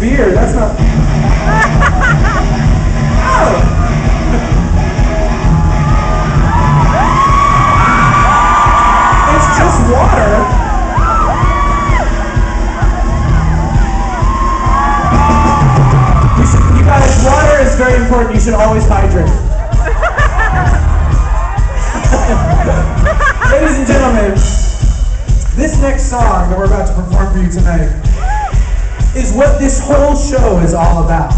beer. That's not. oh. It's just water. You, should, you guys, water is very important. You should always hydrate. Ladies and gentlemen, this next song that we're about to perform for you tonight is what this whole show is all about.